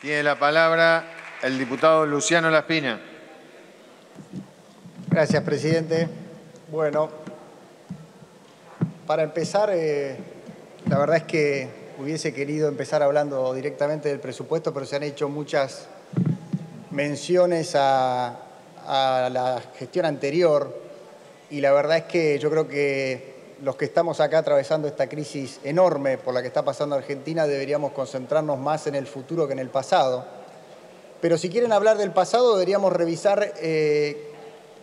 Tiene la palabra el diputado Luciano Laspina. Gracias, presidente. Bueno, para empezar, eh, la verdad es que hubiese querido empezar hablando directamente del presupuesto, pero se han hecho muchas menciones a, a la gestión anterior y la verdad es que yo creo que los que estamos acá atravesando esta crisis enorme por la que está pasando Argentina deberíamos concentrarnos más en el futuro que en el pasado. Pero si quieren hablar del pasado deberíamos revisar eh,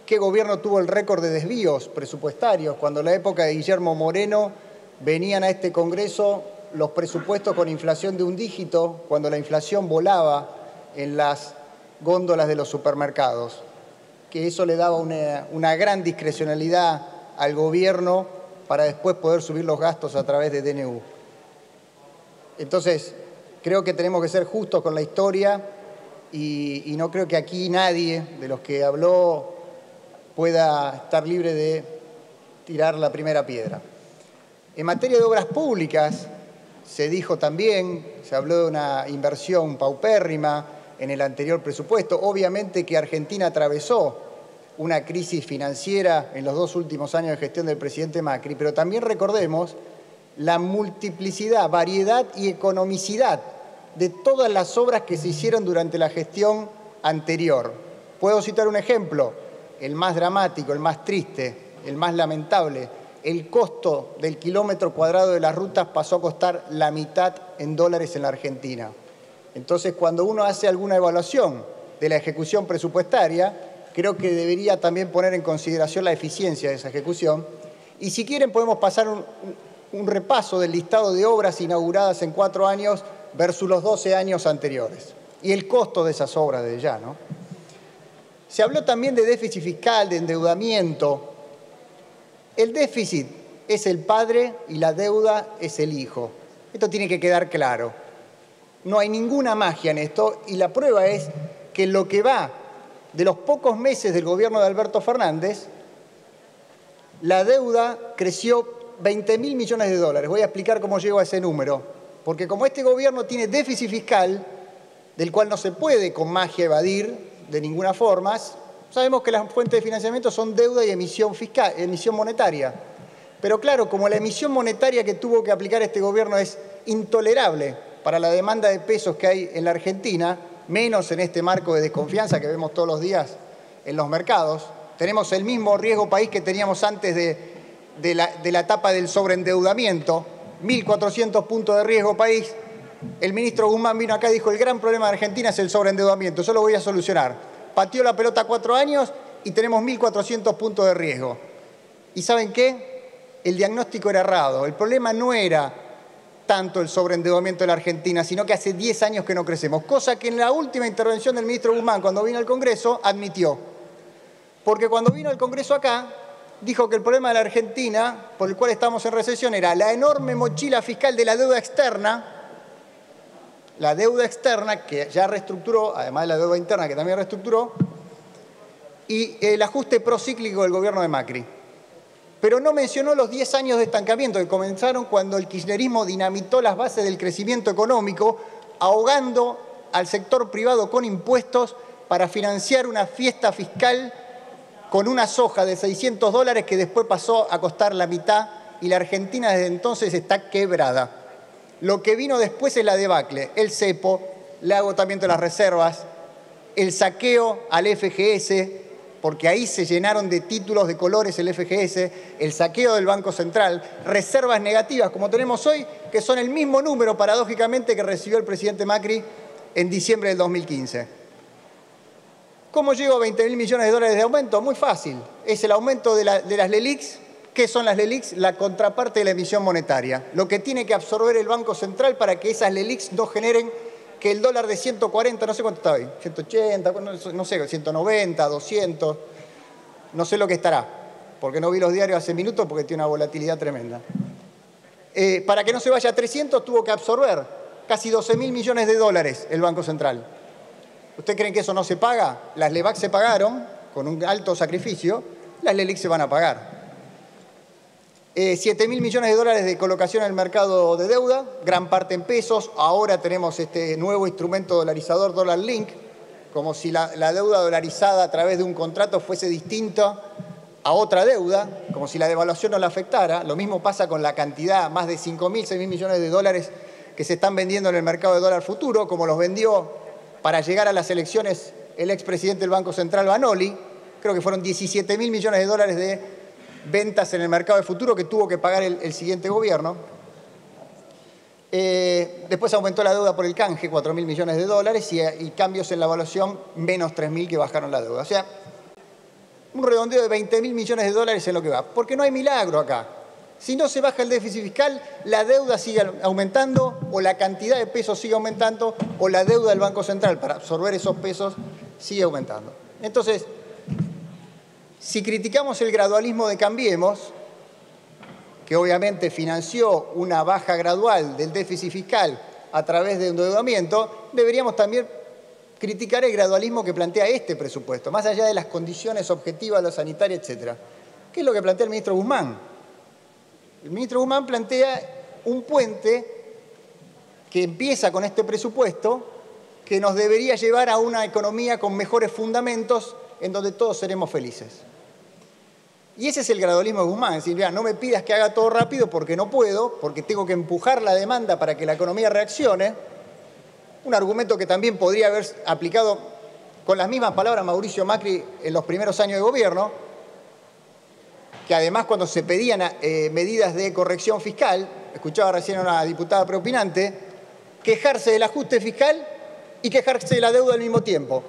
qué gobierno tuvo el récord de desvíos presupuestarios. Cuando en la época de Guillermo Moreno venían a este Congreso los presupuestos con inflación de un dígito, cuando la inflación volaba en las góndolas de los supermercados, que eso le daba una, una gran discrecionalidad al gobierno para después poder subir los gastos a través de DNU. Entonces, creo que tenemos que ser justos con la historia y, no creo que aquí nadie de los que habló pueda estar libre de tirar la primera piedra. En materia de obras públicas, se dijo también, se habló de una inversión paupérrima en el anterior presupuesto. Obviamente que Argentina atravesó una crisis financiera en los dos últimos años de gestión del presidente Macri, pero también recordemos la multiplicidad, variedad y economicidad de todas las obras que se hicieron durante la gestión anterior. Puedo citar un ejemplo, el más dramático, el más triste, el más lamentable. El costo del kilómetro cuadrado de las rutas pasó a costar la mitad en dólares en la Argentina. Entonces, cuando uno hace alguna evaluación de la ejecución presupuestaria, creo que debería también poner en consideración la eficiencia de esa ejecución. Y si quieren podemos pasar un, repaso del listado de obras inauguradas en cuatro años versus los 12 años anteriores y el costo de esas obras de ya. ¿no? Se habló también de déficit fiscal, de endeudamiento. El déficit es el padre y la deuda es el hijo. Esto tiene que quedar claro. No hay ninguna magia en esto y la prueba es que lo que va de los pocos meses del gobierno de Alberto Fernández, la deuda creció 20 mil millones de dólares. Voy a explicar cómo llego a ese número. Porque como este gobierno tiene déficit fiscal, del cual no se puede con magia evadir de ninguna forma, sabemos que las fuentes de financiamiento son deuda y emisión, fiscal, emisión monetaria. Pero claro, como la emisión monetaria que tuvo que aplicar este gobierno es intolerable para la demanda de pesos que hay en la Argentina, menos en este marco de desconfianza que vemos todos los días en los mercados. Tenemos el mismo riesgo país que teníamos antes de, la, etapa del sobreendeudamiento, 1.400 puntos de riesgo país. El ministro Guzmán vino acá y dijo, el gran problema de Argentina es el sobreendeudamiento, yo lo voy a solucionar. Pateó la pelota cuatro años y tenemos 1.400 puntos de riesgo. ¿Y saben qué? El diagnóstico era errado. El problema no era tanto el sobreendeudamiento de la Argentina, sino que hace 10 años que no crecemos, cosa que en la última intervención del ministro Guzmán, cuando vino al Congreso, admitió. Porque cuando vino al Congreso acá, dijo que el problema de la Argentina, por el cual estamos en recesión, era la enorme mochila fiscal de la deuda externa, la deuda externa que ya reestructuró, además de la deuda interna que también reestructuró, y el ajuste procíclico del gobierno de Macri pero no mencionó los 10 años de estancamiento que comenzaron cuando el kirchnerismo dinamitó las bases del crecimiento económico, ahogando al sector privado con impuestos para financiar una fiesta fiscal con una soja de 600 dólares que después pasó a costar la mitad y la Argentina desde entonces está quebrada. Lo que vino después es la debacle, el cepo, el agotamiento de las reservas, el saqueo al FGS, porque ahí se llenaron de títulos de colores el FGS, el saqueo del Banco Central, reservas negativas como tenemos hoy, que son el mismo número paradójicamente que recibió el presidente Macri en diciembre del 2015. ¿Cómo llego a 20 mil millones de dólares de aumento? Muy fácil. Es el aumento de, las LELIX. ¿Qué son las LELIX? La contraparte de la emisión monetaria. Lo que tiene que absorber el Banco Central para que esas LELIX no generen que el dólar de 140, no sé cuánto está hoy, 180, no sé, 190, 200, no sé lo que estará, porque no vi los diarios hace minutos porque tiene una volatilidad tremenda. Eh, para que no se vaya a 300 tuvo que absorber casi 12 mil millones de dólares el Banco Central. ¿Usted creen que eso no se paga? Las LEVAC se pagaron con un alto sacrificio, las LELIC se van a pagar. 7 eh, mil millones de dólares de colocación el mercado de deuda, gran parte en pesos. Ahora tenemos este nuevo instrumento dolarizador, Dollar Link, como si la, deuda dolarizada a través de un contrato fuese distinta a otra deuda, como si la devaluación no la afectara. Lo mismo pasa con la cantidad, más de 5 mil, 6 mil millones de dólares que se están vendiendo en el mercado de dólar futuro, como los vendió para llegar a las elecciones el expresidente del Banco Central, Banoli. Creo que fueron 17 mil millones de dólares de ventas en el mercado de futuro que tuvo que pagar el, siguiente gobierno. Eh, después aumentó la deuda por el canje, 4 mil millones de dólares, y, cambios en la evaluación, menos 3 mil que bajaron la deuda. O sea, un redondeo de 20 mil millones de dólares en lo que va. Porque no hay milagro acá. Si no se baja el déficit fiscal, la deuda sigue aumentando, o la cantidad de pesos sigue aumentando, o la deuda del Banco Central para absorber esos pesos sigue aumentando. Entonces, si criticamos el gradualismo de Cambiemos, que obviamente financió una baja gradual del déficit fiscal a través de endeudamiento, deberíamos también criticar el gradualismo que plantea este presupuesto, más allá de las condiciones objetivas, lo sanitario, etc. ¿Qué es lo que plantea el ministro Guzmán? El ministro Guzmán plantea un puente que empieza con este presupuesto que nos debería llevar a una economía con mejores fundamentos en donde todos seremos felices. Y ese es el gradualismo de Guzmán, es decir, no me pidas que haga todo rápido porque no puedo, porque tengo que empujar la demanda para que la economía reaccione. Un argumento que también podría haber aplicado con las mismas palabras Mauricio Macri en los primeros años de gobierno, que además cuando se pedían eh, medidas de corrección fiscal, escuchaba recién a una diputada preopinante, quejarse del ajuste fiscal y quejarse de la deuda al mismo tiempo,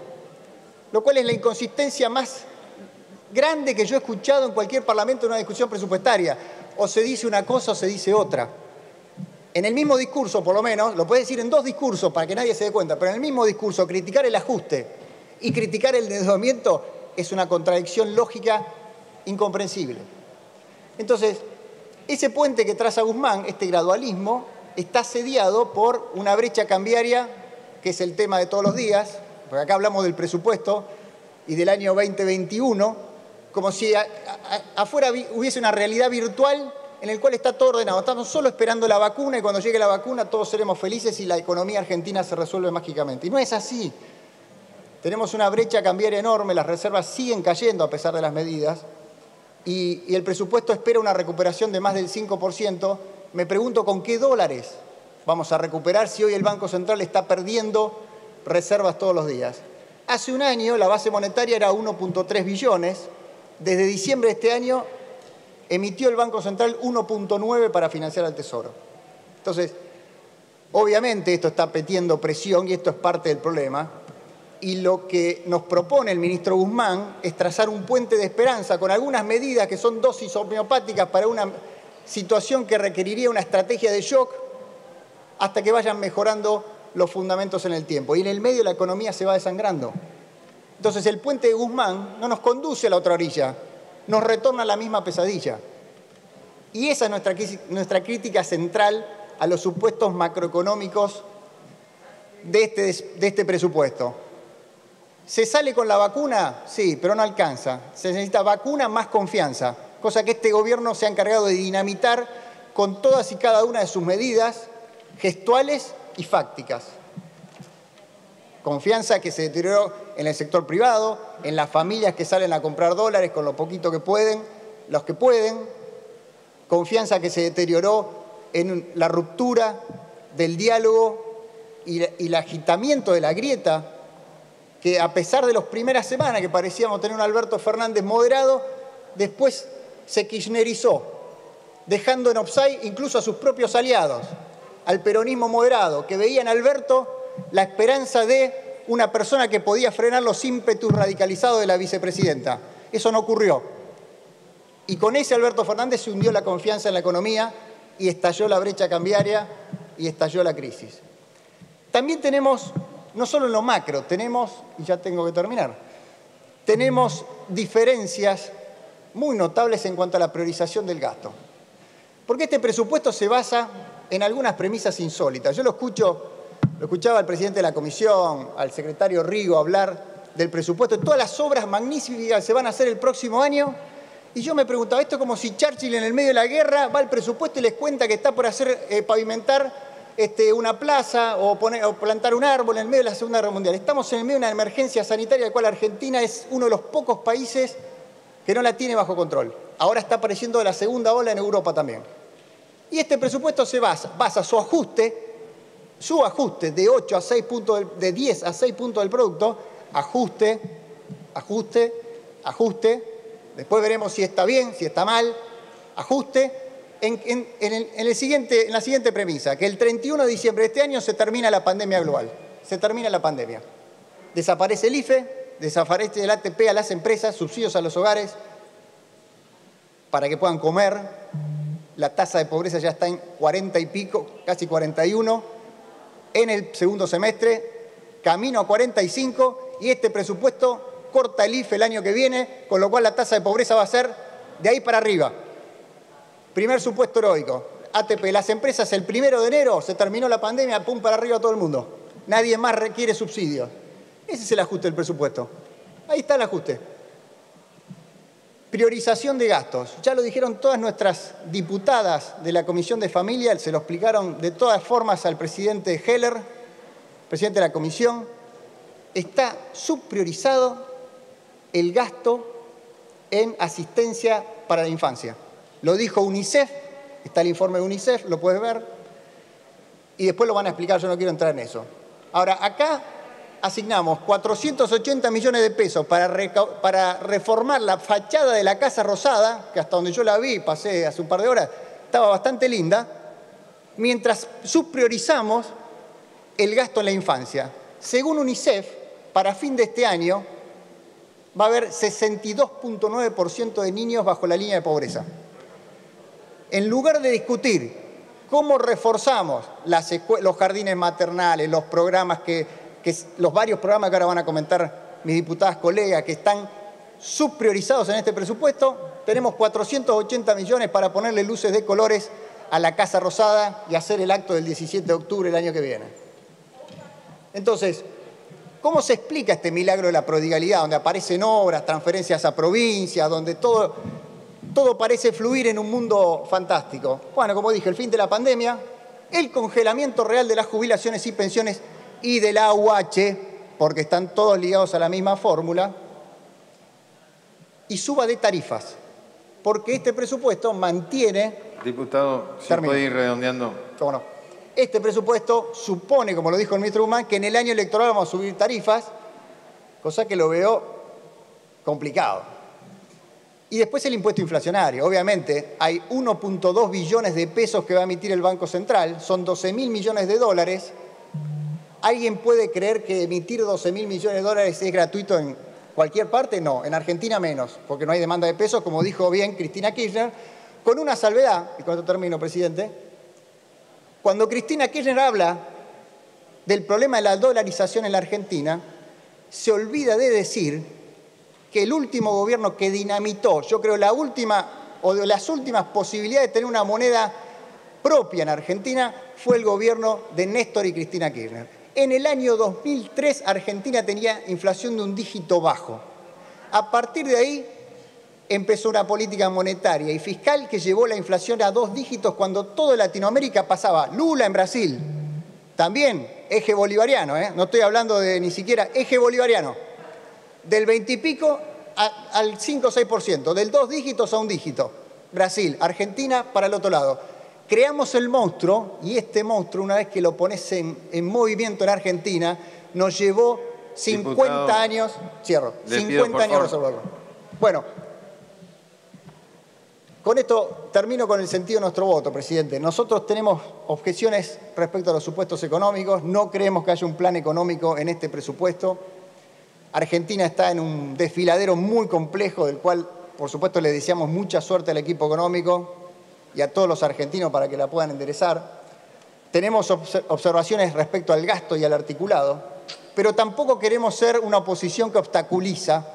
lo cual es la inconsistencia más grande que yo he escuchado en cualquier parlamento en una discusión presupuestaria. O se dice una cosa o se dice otra. En el mismo discurso, por lo menos, lo puedes decir en dos discursos para que nadie se dé cuenta, pero en el mismo discurso, criticar el ajuste y criticar el endeudamiento es una contradicción lógica incomprensible. Entonces, ese puente que traza Guzmán, este gradualismo, está sediado por una brecha cambiaria, que es el tema de todos los días, porque acá hablamos del presupuesto y del año 2021, como si afuera hubiese una realidad virtual en el cual está todo ordenado. Estamos solo esperando la vacuna y cuando llegue la vacuna todos seremos felices y la economía argentina se resuelve mágicamente. Y no es así. Tenemos una brecha cambiaria enorme, las reservas siguen cayendo a pesar de las medidas y, y el presupuesto espera una recuperación de más del 5%. Me pregunto con qué dólares vamos a recuperar si hoy el Banco Central está perdiendo reservas todos los días. Hace un año la base monetaria era 1.3 billones, desde diciembre de este año emitió el Banco Central 1.9 para financiar al Tesoro. Entonces, obviamente esto está metiendo presión y esto es parte del problema. Y lo que nos propone el ministro Guzmán es trazar un puente de esperanza con algunas medidas que son dosis homeopáticas para una situación que requeriría una estrategia de shock hasta que vayan mejorando los fundamentos en el tiempo. Y en el medio la economía se va desangrando. Entonces el puente de Guzmán no nos conduce a la otra orilla, nos retorna a la misma pesadilla. Y esa es nuestra, nuestra crítica central a los supuestos macroeconómicos de este, de este presupuesto. ¿Se sale con la vacuna? Sí, pero no alcanza. Se necesita vacuna más confianza, cosa que este gobierno se ha encargado de dinamitar con todas y cada una de sus medidas gestuales y fácticas. Confianza que se deterioró en el sector privado, en las familias que salen a comprar dólares con lo poquito que pueden, los que pueden. Confianza que se deterioró en la ruptura del diálogo y, el agitamiento de la grieta, que a pesar de las primeras semanas que parecíamos tener un Alberto Fernández moderado, después se kirchnerizó, dejando en offside incluso a sus propios aliados, al peronismo moderado, que veía en Alberto la esperanza de una persona que podía frenar los ímpetus radicalizados de la vicepresidenta. Eso no ocurrió. Y con ese Alberto Fernández se hundió la confianza en la economía y estalló la brecha cambiaria y estalló la crisis. También tenemos, no solo en lo macro, tenemos, y ya tengo que terminar, tenemos diferencias muy notables en cuanto a la priorización del gasto. Porque este presupuesto se basa en algunas premisas insólitas. Yo lo escucho lo escuchaba al presidente de la comisión, al secretario Rigo hablar del presupuesto, de todas las obras magníficas que se van a hacer el próximo año Y yo me preguntaba, esto es como si Churchill en el medio de la guerra va al presupuesto y les cuenta que está por hacer eh, pavimentar este, una plaza o, plantar un árbol en el medio de la Segunda Guerra Mundial. Estamos en el medio de una emergencia sanitaria, la cual Argentina es uno de los pocos países que no la tiene bajo control. Ahora está apareciendo la segunda ola en Europa también. Y este presupuesto se basa, basa su ajuste, su ajuste de 8 a 6 puntos, de 10 a 6 puntos del producto, ajuste, ajuste, ajuste, después veremos si está bien, si está mal, ajuste, en, en, la siguiente premisa, que el 31 de diciembre de este año se termina la pandemia global, se termina la pandemia. Desaparece el IFE, desaparece el ATP a las empresas, subsidios a los hogares, para que puedan comer, la tasa de pobreza ya está en 40 y pico, casi 41, en el segundo semestre, camino a 45 y este presupuesto corta el IFE el año que viene, con lo cual la tasa de pobreza va a ser de ahí para arriba. Primer supuesto heroico. ATP, las empresas el primero de enero se terminó la pandemia, pum para arriba todo el mundo. Nadie más requiere subsidios. Ese es el ajuste del presupuesto. Ahí está el ajuste. Priorización de gastos. Ya lo dijeron todas nuestras diputadas de la Comisión de Familia, se lo explicaron de todas formas al presidente Heller, presidente de la Comisión. Está subpriorizado el gasto en asistencia para la infancia. Lo dijo UNICEF, está el informe de UNICEF, lo puedes ver, y después lo van a explicar, yo no quiero entrar en eso. Ahora, acá asignamos 480 millones de pesos para, reformar la fachada de la Casa Rosada, que hasta donde yo la vi, pasé hace un par de horas, estaba bastante linda, mientras subpriorizamos el gasto en la infancia. Según UNICEF, para fin de este año va a haber 62.9% de niños bajo la línea de pobreza. En lugar de discutir cómo reforzamos los jardines maternales, los programas que los varios programas que ahora van a comentar mis diputadas colegas, que están subpriorizados en este presupuesto, tenemos 480 millones para ponerle luces de colores a la Casa Rosada y hacer el acto del 17 de octubre del año que viene. Entonces, ¿cómo se explica este milagro de la prodigalidad, donde aparecen obras, transferencias a provincias, donde todo, todo parece fluir en un mundo fantástico? Bueno, como dije, el fin de la pandemia, el congelamiento real de las jubilaciones y pensiones y de la UH, porque están todos ligados a la misma fórmula, y suba de tarifas, porque este presupuesto mantiene... Diputado, ¿se puede ir redondeando? ¿Cómo no? Este presupuesto supone, como lo dijo el ministro Guzmán, que en el año electoral vamos a subir tarifas, cosa que lo veo complicado. Y después el impuesto inflacionario. Obviamente hay 1.2 billones de pesos que va a emitir el Banco Central, son 12 mil millones de dólares, ¿Alguien puede creer que emitir 12 mil millones de dólares es gratuito en cualquier parte? No, en Argentina menos, porque no hay demanda de pesos, como dijo bien Cristina Kirchner, con una salvedad, y con esto termino, presidente, cuando Cristina Kirchner habla del problema de la dolarización en la Argentina, se olvida de decir que el último gobierno que dinamitó, yo creo la última o de las últimas posibilidades de tener una moneda propia en Argentina, fue el gobierno de Néstor y Cristina Kirchner. En el año 2003 Argentina tenía inflación de un dígito bajo. A partir de ahí empezó una política monetaria y fiscal que llevó la inflación a dos dígitos cuando toda Latinoamérica pasaba. Lula en Brasil, también eje bolivariano, ¿eh? no estoy hablando de ni siquiera eje bolivariano, del 20 y pico al 5 o 6%, del dos dígitos a un dígito. Brasil, Argentina para el otro lado creamos el monstruo y este monstruo, una vez que lo pones en, movimiento en Argentina, nos llevó 50 años, cierro, 50 años resolverlo. Bueno, con esto termino con el sentido de nuestro voto, presidente. Nosotros tenemos objeciones respecto a los supuestos económicos, no creemos que haya un plan económico en este presupuesto. Argentina está en un desfiladero muy complejo, del cual, por supuesto, le deseamos mucha suerte al equipo económico y a todos los argentinos para que la puedan enderezar. Tenemos observaciones respecto al gasto y al articulado, pero tampoco queremos ser una oposición que obstaculiza,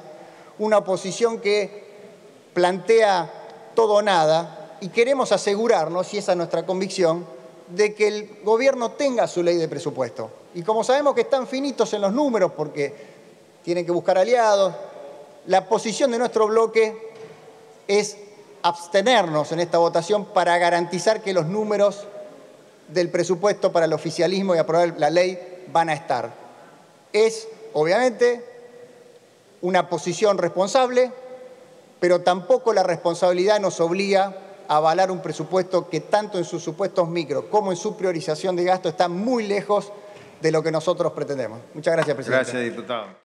una oposición que plantea todo o nada, y queremos asegurarnos, y esa es nuestra convicción, de que el gobierno tenga su ley de presupuesto. Y como sabemos que están finitos en los números porque tienen que buscar aliados, la posición de nuestro bloque es abstenernos en esta votación para garantizar que los números del presupuesto para el oficialismo y aprobar la ley van a estar. Es, obviamente, una posición responsable, pero tampoco la responsabilidad nos obliga a avalar un presupuesto que tanto en sus supuestos micro como en su priorización de gasto está muy lejos de lo que nosotros pretendemos. Muchas gracias, presidente. Gracias, diputado.